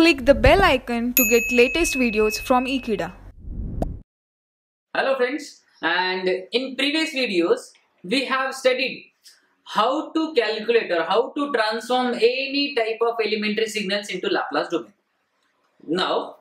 Click the bell icon to get latest videos from Ekeeda. Hello friends and in previous videos we have studied how to calculate or how to transform any type of elementary signals into Laplace domain. Now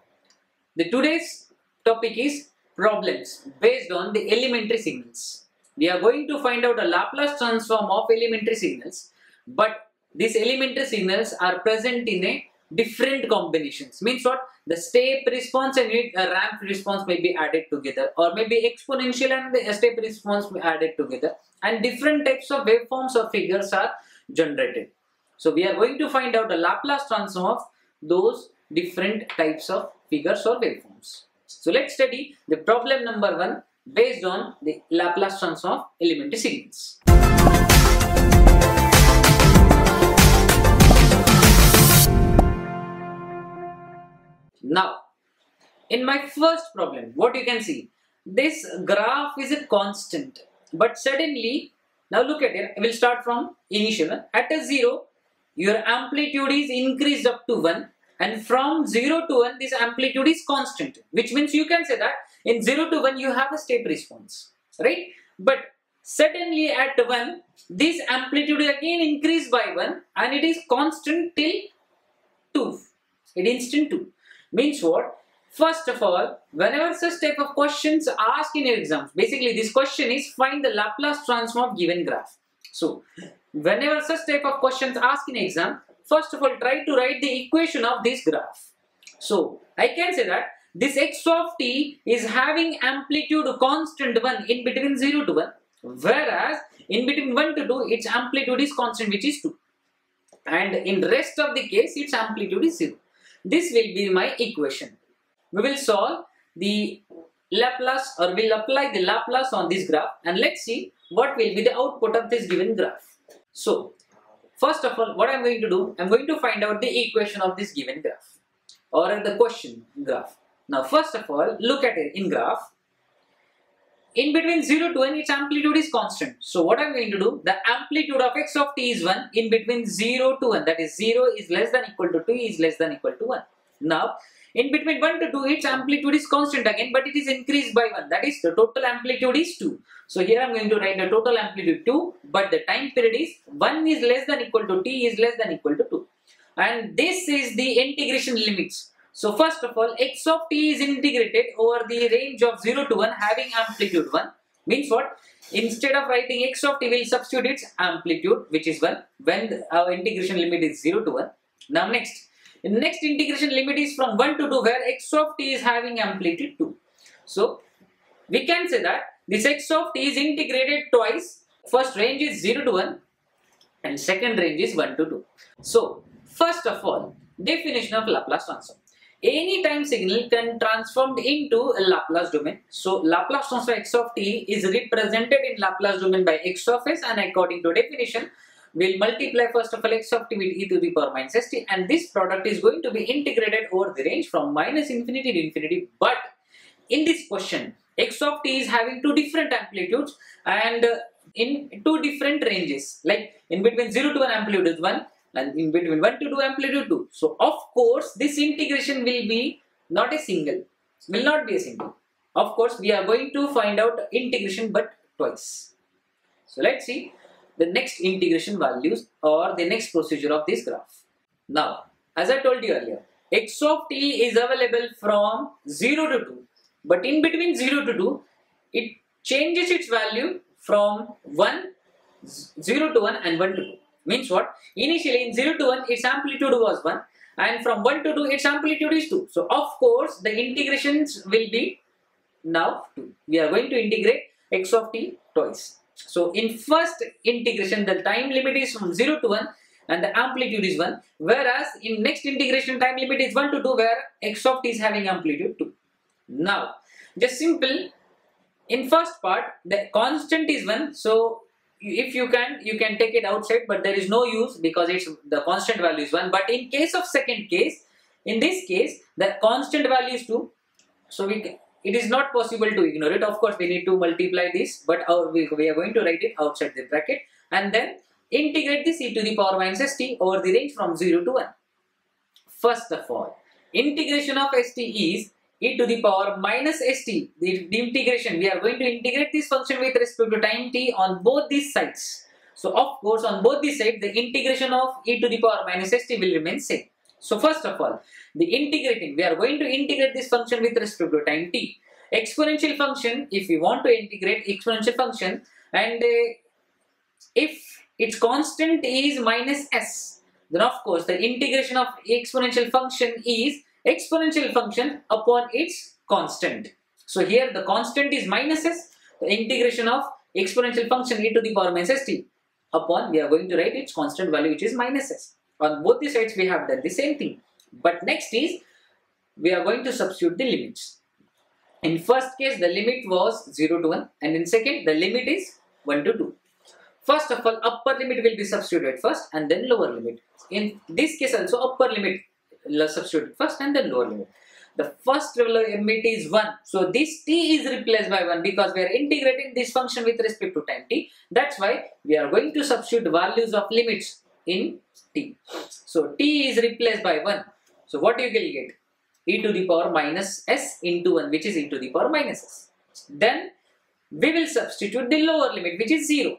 the today's topic is problems based on the elementary signals. We are going to find out a Laplace transform of elementary signals but these elementary signals are present in a different combinations. Means what? The step response and a uh, ramp response may be added together or maybe exponential and the step response may added together. And different types of waveforms or figures are generated. So we are going to find out the laplace transform of those different types of figures or waveforms. So let's study the problem number one based on the laplace transform of elementary signals Now, in my first problem, what you can see, this graph is a constant, but suddenly, now look at it, I will start from initial, at a 0, your amplitude is increased up to 1 and from 0 to 1 this amplitude is constant which means you can say that in 0 to 1 you have a step response right? But suddenly at 1 this amplitude again increased by 1 and it is constant till 2 it instant 2 means what? First of all whenever such type of questions asked in your exams basically this question is find the laplace transform of given graph. So whenever such type of questions asked in exam first of all try to write the equation of this graph. So i can say that this x of t is having amplitude constant 1 in between 0 to 1 whereas in between 1 to 2 its amplitude is constant which is 2 and in rest of the case its amplitude is 0 this will be my equation. We will solve the Laplace or we'll apply the Laplace on this graph and let's see what will be the output of this given graph. So, first of all, what I'm going to do, I'm going to find out the equation of this given graph or the question graph. Now, first of all, look at it in graph. In between 0 to 1, its amplitude is constant. So, what I'm going to do, the amplitude of x of t is 1 in between 0 to 1. That is 0 is less than equal to 2 is less than equal to 1. Now, in between 1 to 2, its amplitude is constant again, but it is increased by 1. That is, the total amplitude is 2. So, here I'm going to write the total amplitude 2, but the time period is 1 is less than equal to t is less than equal to 2. And this is the integration limits. So first of all, x of t is integrated over the range of 0 to 1 having amplitude 1. Means what? Instead of writing x of t, we will substitute its amplitude which is 1 when our integration limit is 0 to 1. Now next, next integration limit is from 1 to 2 where x of t is having amplitude 2. So we can say that this x of t is integrated twice. First range is 0 to 1 and second range is 1 to 2. So first of all, definition of Laplace transform any time signal can transformed into a Laplace domain. So Laplace transform x of t is represented in Laplace domain by x of s and according to definition we'll multiply first of all x of t with e to the power minus st and this product is going to be integrated over the range from minus infinity to infinity but in this question x of t is having two different amplitudes and uh, in two different ranges like in between 0 to 1 amplitude is 1 and in between 1 to 2 amplitude 2. So of course this integration will be not a single, will not be a single. Of course we are going to find out integration but twice. So let's see the next integration values or the next procedure of this graph. Now as I told you earlier, x of t is available from 0 to 2 but in between 0 to 2 it changes its value from 1 0 to 1 and 1 to 2 means what? Initially in 0 to 1 its amplitude was 1 and from 1 to 2 its amplitude is 2 so of course the integrations will be now 2 we are going to integrate x of t twice. So in first integration the time limit is from 0 to 1 and the amplitude is 1 whereas in next integration time limit is 1 to 2 where x of t is having amplitude 2 now just simple. In first part the constant is 1 so if you can you can take it outside but there is no use because it's the constant value is 1 but in case of second case in this case the constant value is 2 so we it is not possible to ignore it. Of course we need to multiply this but our, we, we are going to write it outside the bracket and then integrate this e to the power minus st over the range from 0 to 1 first of all integration of st is e to the power minus st. The, integration, we are going to integrate this function with respect to time t on both these sides. So of course on both these sides the integration of e to the power minus st will remain same. So first of all the integrating, we are going to integrate this function with respect to time t. Exponential function, if we want to integrate exponential function and uh, if its constant is minus s, then of course the integration of exponential function is exponential function upon its constant. So here the constant is minus s, the integration of exponential function e to the power minus st upon we are going to write its constant value which is minus s. On both the sides we have done the same thing. But next is we are going to substitute the limits. In first case the limit was 0 to 1 and in second the limit is 1 to 2. First of all upper limit will be substituted first and then lower limit. In this case also upper limit substituted first and then lower limit. The first limit is 1. So this t is replaced by 1 because we are integrating this function with respect to time t. That's why we are going to substitute values of limits in t. So t is replaced by 1. So what do you will get? e to the power minus s into 1 which is e to the power minus s. Then we will substitute the lower limit which is 0.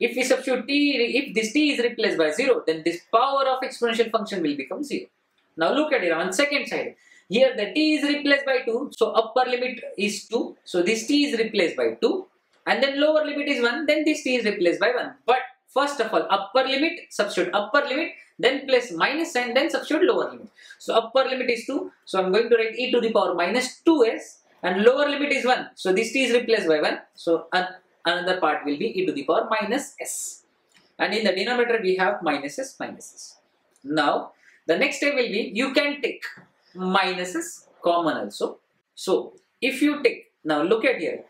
If we substitute t, if this t is replaced by 0 then this power of exponential function will become 0. Now look at it on second side. Here the t is replaced by 2. So upper limit is 2. So this t is replaced by 2. And then lower limit is 1. Then this t is replaced by 1. But first of all upper limit substitute upper limit then place minus sign then substitute lower limit. So upper limit is 2. So I'm going to write e to the power minus 2s and lower limit is 1. So this t is replaced by 1. So another part will be e to the power minus s. And in the denominator we have minus s minus s. Now the next step will be you can take minuses common also. So if you take, now look at here.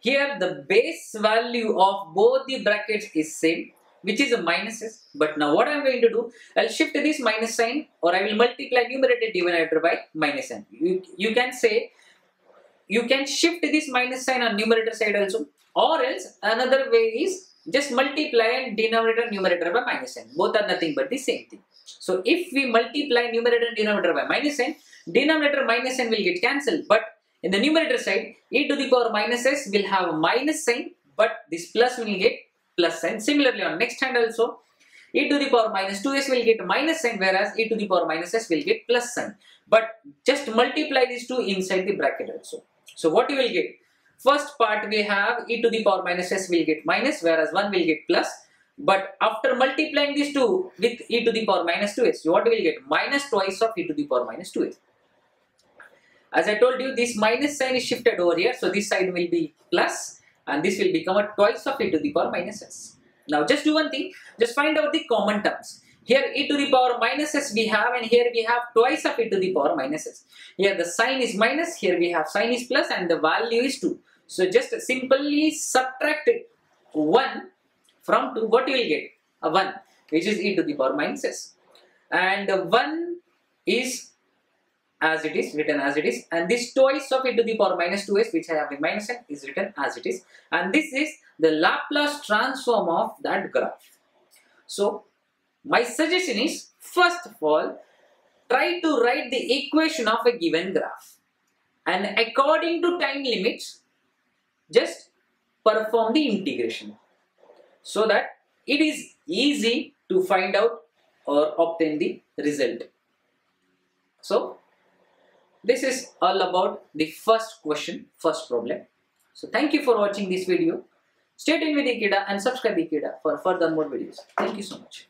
Here the base value of both the brackets is same which is a minuses. But now what I am going to do, I'll shift this minus sign or I will multiply numerator divided by minus n. You, you can say, you can shift this minus sign on numerator side also or else another way is just multiply and denominator numerator by minus n. Both are nothing but the same thing. So if we multiply numerator and denominator by minus n, denominator minus n will get cancelled. But in the numerator side, e to the power minus s will have minus sign, but this plus will get plus sign. Similarly, on next hand also, e to the power minus 2s will get minus sign, whereas e to the power minus s will get plus sign. But just multiply these two inside the bracket also. So what you will get? First part we have e to the power minus s will get minus, whereas 1 will get plus but after multiplying these two with e to the power minus 2s, what will get? Minus twice of e to the power minus 2s. As I told you, this minus sign is shifted over here. So this side will be plus and this will become a twice of e to the power minus s. Now just do one thing, just find out the common terms. Here e to the power minus s we have and here we have twice of e to the power minus s. Here the sign is minus, here we have sign is plus and the value is 2. So just simply subtract 1 from 2 what you will get a 1 which is e to the power minus s and 1 is as it is written as it is and this twice of e to the power minus 2s which I have in minus n is written as it is and this is the Laplace transform of that graph. So my suggestion is first of all try to write the equation of a given graph and according to time limits just perform the integration so that it is easy to find out or obtain the result. So this is all about the first question, first problem. So thank you for watching this video. Stay tuned with Ekeeda and subscribe Ekeeda for further more videos. Thank you so much.